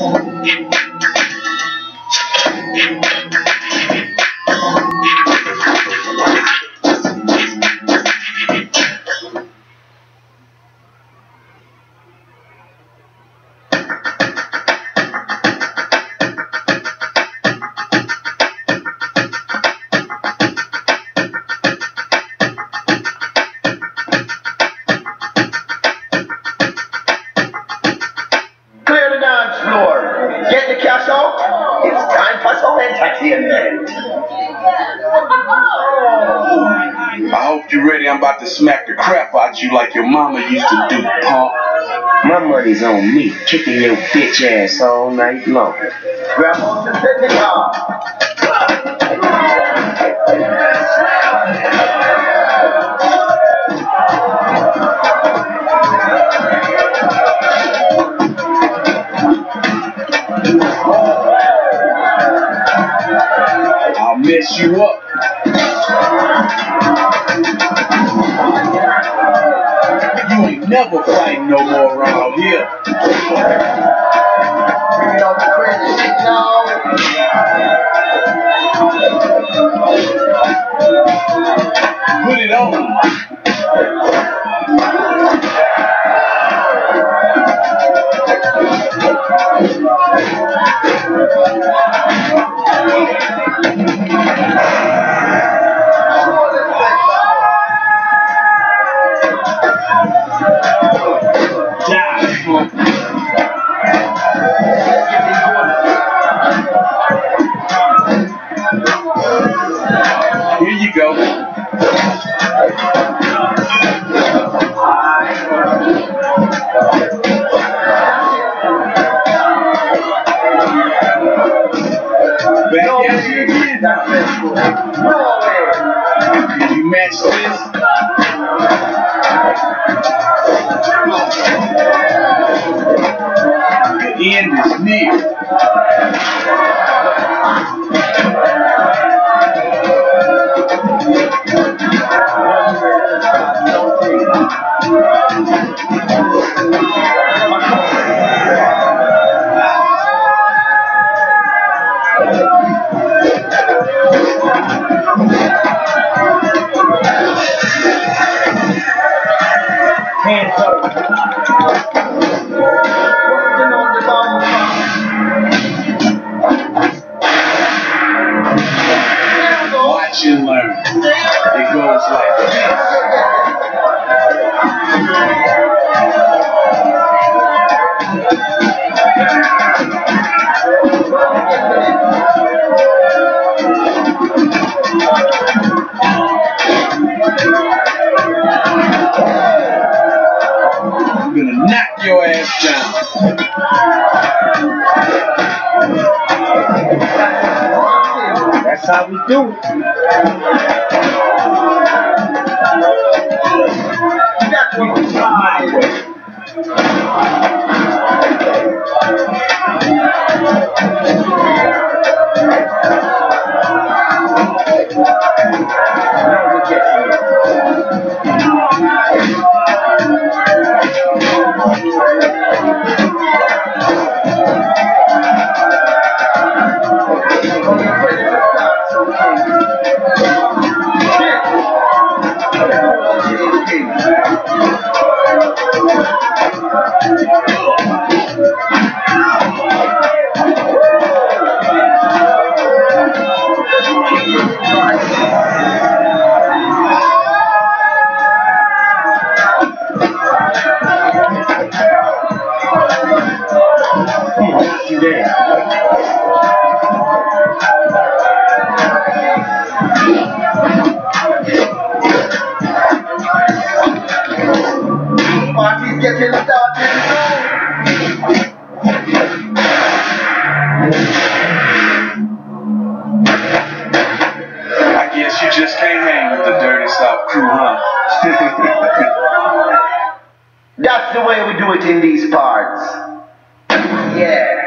Clear the dance floor. The cash out. It's time for some entertainment. I hope you're ready. I'm about to smack the crap out you like your mama used to do, punk. My money's on me, kicking your bitch ass all night long. Grab on the physical. You up. You ain't never fighting no more around here. Put it on. You go. Back at you again. No way. Can you match this? How we do it. That's the way we do it in these parts. Yeah.